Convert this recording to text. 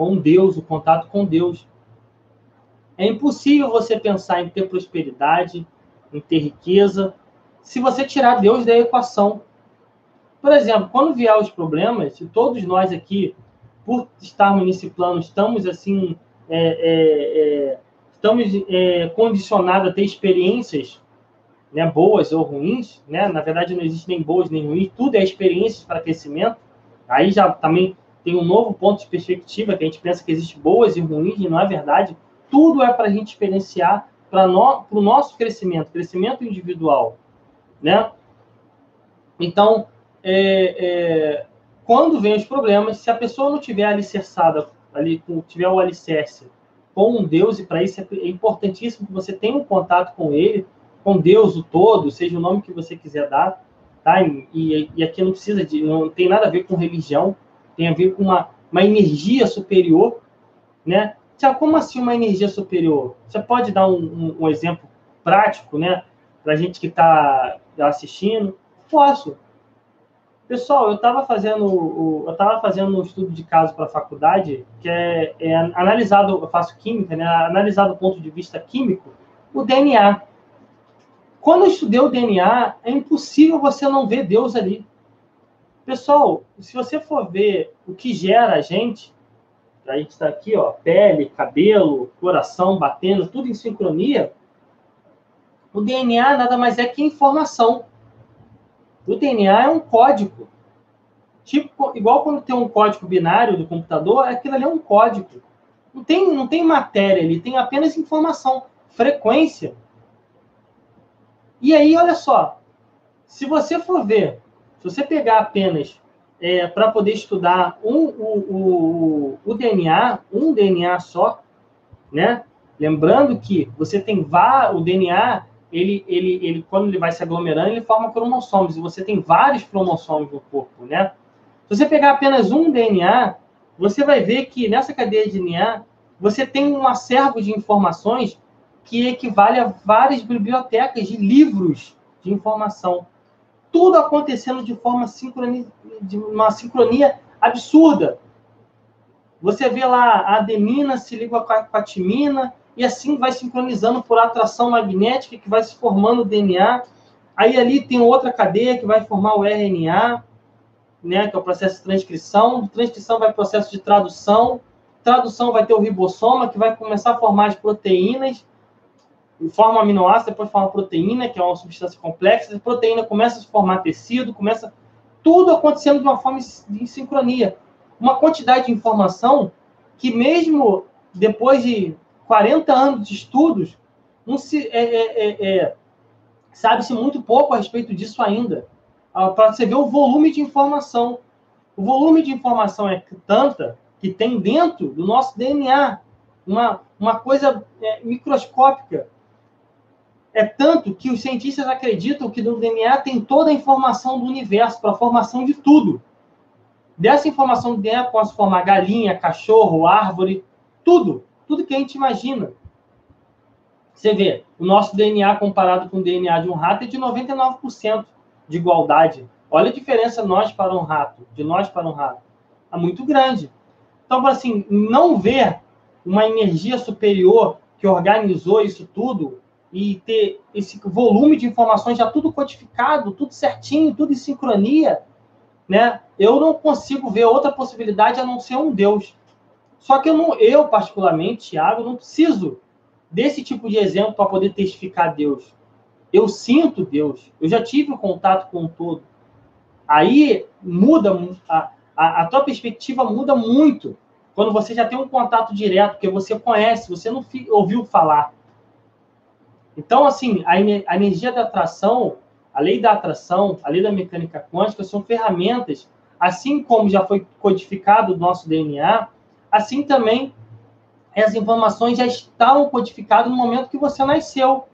com Deus, o contato com Deus. É impossível você pensar em ter prosperidade, em ter riqueza, se você tirar Deus da equação. Por exemplo, quando vier os problemas, se todos nós aqui, por estarmos nesse plano, estamos assim, é, é, é, estamos é, condicionados a ter experiências né, boas ou ruins, né? na verdade não existe nem boas nem ruins, tudo é experiências para crescimento. Aí já também tem um novo ponto de perspectiva, que a gente pensa que existe boas e ruins, e não é verdade. Tudo é para a gente experienciar para no, o nosso crescimento, crescimento individual. Né? Então, é, é, quando vem os problemas, se a pessoa não tiver alicerçada, ali, tiver o alicerce com um Deus, e para isso é, é importantíssimo que você tenha um contato com ele, com Deus o todo, seja o nome que você quiser dar, tá? E, e aqui não precisa de, não tem nada a ver com religião, tem a ver com uma, uma energia superior, né? Tiago, como assim uma energia superior? Você pode dar um, um, um exemplo prático, né? Para a gente que está assistindo? Posso. Pessoal, eu estava fazendo, eu estava fazendo um estudo de caso para a faculdade, que é, é, analisado, eu faço química, né? Analisado do ponto de vista químico, o DNA. Quando eu estudei o DNA, é impossível você não ver Deus ali. Pessoal, se você for ver o que gera a gente, a gente está aqui, ó, pele, cabelo, coração batendo, tudo em sincronia. O DNA nada mais é que informação. O DNA é um código. Tipo, igual quando tem um código binário do computador, aquilo ali é um código. Não tem, não tem matéria ali, tem apenas informação, frequência. E aí, olha só, se você for ver, se você pegar apenas é, para poder estudar um, o, o, o, DNA, um DNA só, né? Lembrando que você tem o DNA, ele, ele, ele, quando ele vai se aglomerando, ele forma cromossomos, e você tem vários cromossomos no corpo, né? Se você pegar apenas um DNA, você vai ver que nessa cadeia de DNA, você tem um acervo de informações que equivale a várias bibliotecas de livros de informação. Tudo acontecendo de forma sincronia, de uma sincronia absurda. Você vê lá a adenina se liga com a timina e assim vai sincronizando por atração magnética que vai se formando o DNA. Aí ali tem outra cadeia que vai formar o RNA, né, que é o processo de transcrição. Transcrição vai processo de tradução. Tradução vai ter o ribossoma, que vai começar a formar as proteínas forma aminoácido, depois forma proteína, que é uma substância complexa, a proteína começa a se formar tecido, começa tudo acontecendo de uma forma de sincronia. Uma quantidade de informação que mesmo depois de 40 anos de estudos, não se é, é, é, é sabe-se muito pouco a respeito disso ainda. Ah, Para você ver o volume de informação. O volume de informação é tanta que tem dentro do nosso DNA uma, uma coisa é, microscópica é tanto que os cientistas acreditam que no DNA tem toda a informação do universo para a formação de tudo. Dessa informação do DNA posso formar galinha, cachorro, árvore, tudo. Tudo que a gente imagina. Você vê, o nosso DNA comparado com o DNA de um rato é de 99% de igualdade. Olha a diferença nós para um rato, de nós para um rato. É muito grande. Então, assim, não ver uma energia superior que organizou isso tudo e ter esse volume de informações já tudo codificado, tudo certinho, tudo em sincronia, né? Eu não consigo ver outra possibilidade a não ser um Deus. Só que eu, não, eu particularmente, Tiago, não preciso desse tipo de exemplo para poder testificar Deus. Eu sinto Deus. Eu já tive um contato com o todo. Aí muda a, a, a tua perspectiva muda muito quando você já tem um contato direto, porque você conhece, você não ouviu falar. Então, assim, a, a energia da atração, a lei da atração, a lei da mecânica quântica são ferramentas, assim como já foi codificado o nosso DNA, assim também as informações já estavam codificadas no momento que você nasceu.